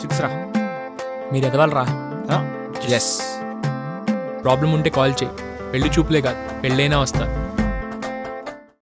Six రా. మీరు ఎదవాలరా రా. ఎస్ ప్రాబ్లం ఉంటే కాల్ చేయి పెళ్ళి చూపులే కాదు. పెళ్ళైనా వస్తారు